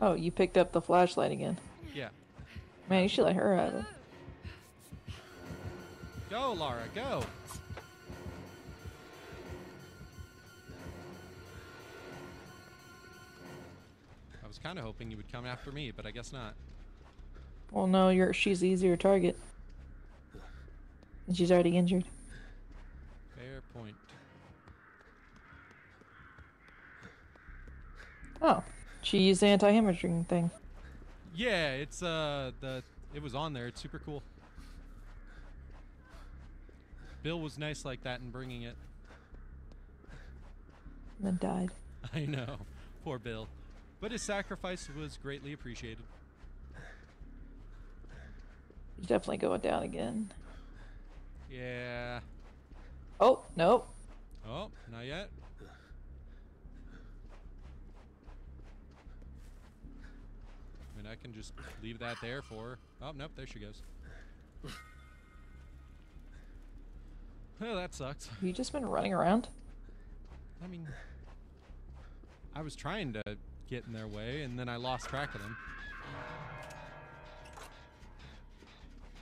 Oh, you picked up the flashlight again. Yeah. Man, you should let her have it. Go, Lara, go. I was kind of hoping you would come after me, but I guess not. Well, no, you're she's the easier target. And she's already injured. Fair point. Oh, she used the anti-hemorrhaging thing. Yeah, it's uh the it was on there. It's super cool. Bill was nice like that in bringing it. And then died. I know, poor Bill, but his sacrifice was greatly appreciated. She's definitely going down again. Yeah. Oh, nope. Oh, not yet. I mean, I can just leave that there for her. Oh, nope, there she goes. Oh, that sucks. Have you just been running around? I mean, I was trying to get in their way, and then I lost track of them.